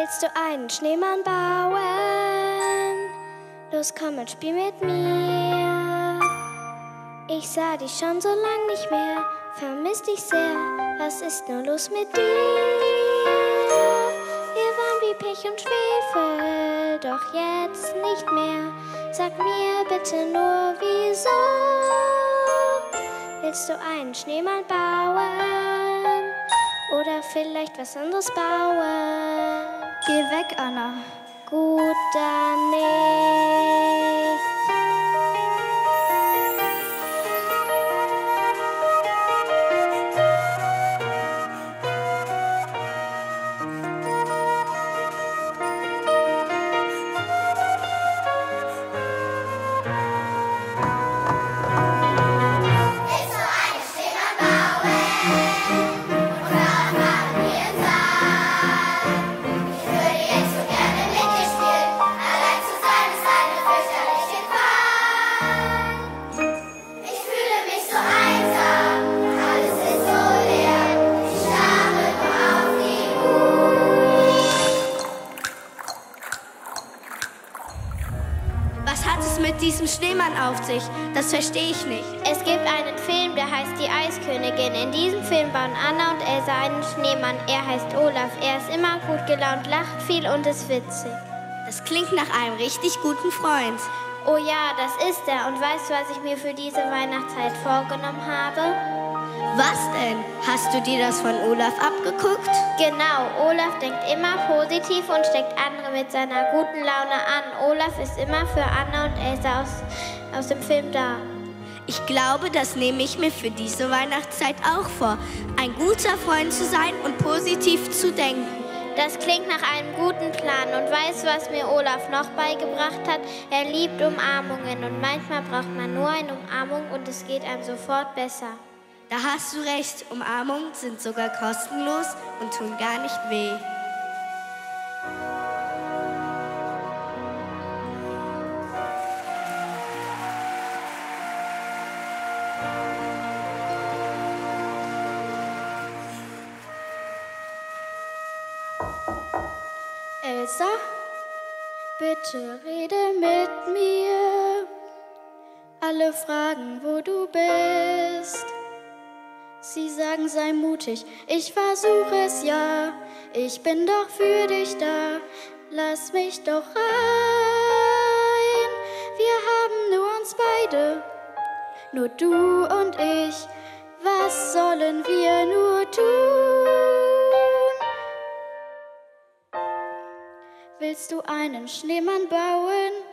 Willst du einen Schneemann bauen? Los, komm und spiel mit mir. Ich sah dich schon so lang nicht mehr, vermiss dich sehr. Was ist nur los mit dir? Wir waren wie Pech und Schwefel, doch jetzt nicht mehr. Sag mir bitte nur, wieso? Willst du einen Schneemann bauen? Oder vielleicht was anderes bauen? Geh weg, Anna. Gut, dann mit diesem Schneemann auf sich? Das verstehe ich nicht. Es gibt einen Film, der heißt Die Eiskönigin. In diesem Film bauen Anna und Elsa einen Schneemann. Er heißt Olaf. Er ist immer gut gelaunt, lacht viel und ist witzig. Das klingt nach einem richtig guten Freund. Oh ja, das ist er. Und weißt du, was ich mir für diese Weihnachtszeit vorgenommen habe? Was denn? Hast du dir das von Olaf abgeguckt? Genau, Olaf denkt immer positiv und steckt andere mit seiner guten Laune an. Olaf ist immer für Anna und Elsa aus, aus dem Film da. Ich glaube, das nehme ich mir für diese Weihnachtszeit auch vor. Ein guter Freund zu sein und positiv zu denken. Das klingt nach einem guten Plan. Und weißt du, was mir Olaf noch beigebracht hat? Er liebt Umarmungen und manchmal braucht man nur eine Umarmung und es geht einem sofort besser. Da hast du recht, Umarmungen sind sogar kostenlos und tun gar nicht weh. Elsa, bitte rede mit mir. Alle fragen, wo du bist. Sie sagen, sei mutig, ich versuche es ja. Ich bin doch für dich da, lass mich doch rein. Wir haben nur uns beide, nur du und ich. Was sollen wir nur tun? Willst du einen Schneemann bauen?